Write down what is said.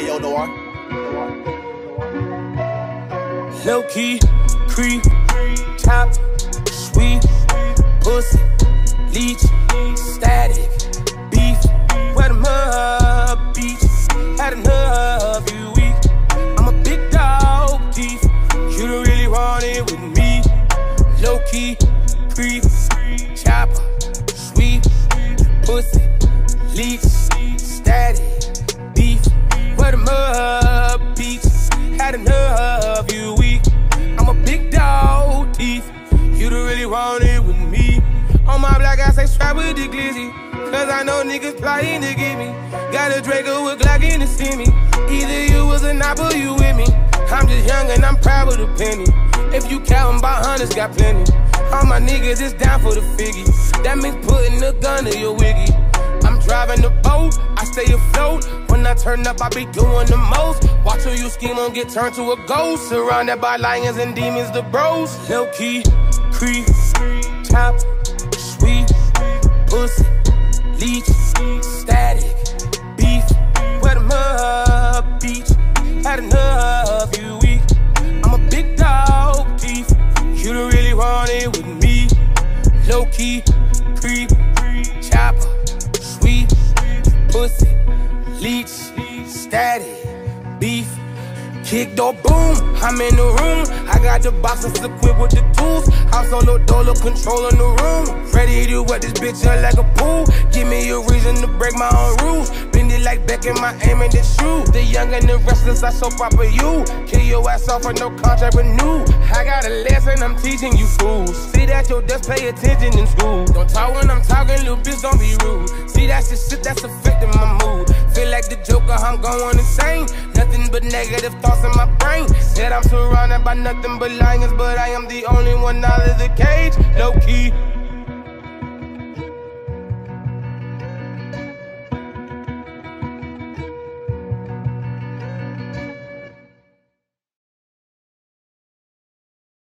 Ayo Noir. Low key, creep, top, sweet, pussy, leech, static, beef, wet them up, beach, had enough, you weak. I'm a big dog, teeth, you don't really want it with me. Low key, creep, chopper, sweet, pussy, leech, want it with me. On my black, I say strap with the glizzy. Cause I know niggas plotting to get me. Got a Draco with Glock in the semi. Either you was a knob or you with me. I'm just young and I'm proud of the penny. If you countin' by hundreds, got plenty. All my niggas is down for the figgy. That means putting a gun to your wiggy. I'm driving the boat, I stay afloat. When I turn up, I be doing the most. Watch who you scheme on get turned to a ghost. Surrounded by lions and demons, the bros. Low key, creep, top, sweet, pussy, leech, static, beef, wet 'em up, beach. Had enough, you weak. I'm a big dog, teeth. You don't really want it with me. Low key, creep, chopper, sweet, pussy, leech, static, beef. Kick door boom, I'm in the room. I got the boxes equipped with the tools. House on the dollar controlling the room. Ready to wet this bitch up like a pool. Give me a reason to break my own rules. Bend it like Beckham, my aim and the shoe. The young and the restless, I so proper you. Kill your ass off for no contract renew. I got a lesson I'm teaching you fools. See that your desk pay attention in school. Don't talk when I'm talking, little bitch, don't be rude. See that's the shit that's affecting my mood. Feel like the Joker, I'm going insane. Nothing but negative thoughts in my brain. By nothing but lions, but I am the only one out of the cage.